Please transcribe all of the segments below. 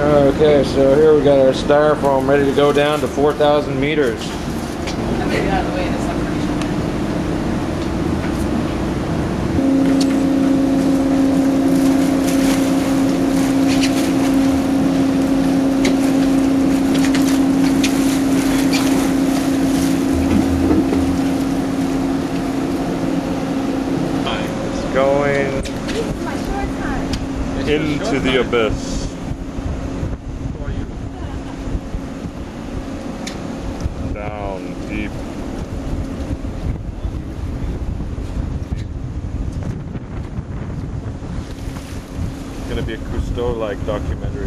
Okay, so here we got our styrofoam ready to go down to 4,000 meters. I'm get out of the way of this. It's going into the abyss. It's gonna be a Cousteau-like documentary.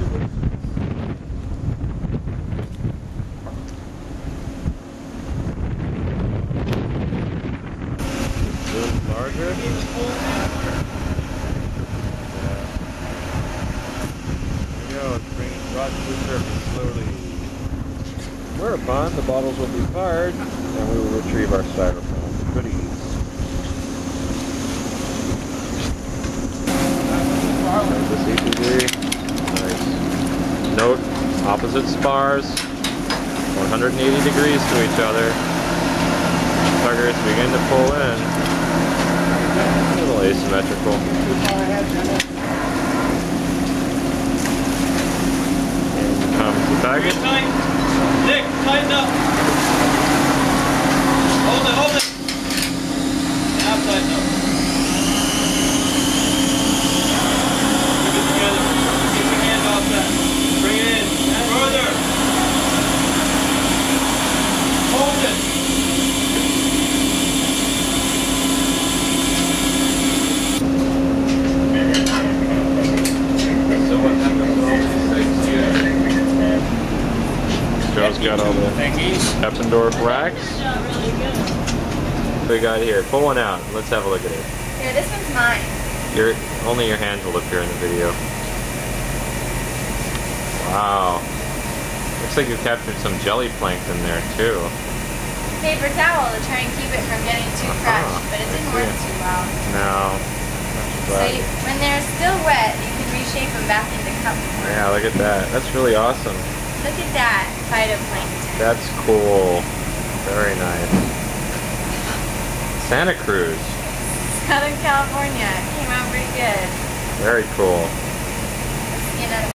Larger. Yeah. There we go. It's bringing brought to the the bottles will be fired and we will retrieve our styrofoam goodies. There's the CTD. Nice. Note, opposite spars, 180 degrees to each other. Suckers begin to pull in. A little asymmetrical. In comes the package. Tight. Nick, tighten up. Hold it, hold it. Now tighten up. Keep it together. Keep your hand off that. Bring it in. Further. Hold it. So what happens to all these things here? Joe's got all the Eppendorf racks. What we got here? Pull one out. Let's have a look at it. Here, this one's mine. Your only your hands will appear in the video. Wow. Looks like you captured some jelly plankton there too. Paper towel to try and keep it from getting too Uh-huh. crushed, but it didn't work too well. No. So you, when they're still wet, you can reshape them back into cup form. yeah, look at that. That's really awesome. Look at that phytoplankton. That's cool. Very nice. Santa Cruz. Southern California. It came out pretty good. Very cool. Skin out of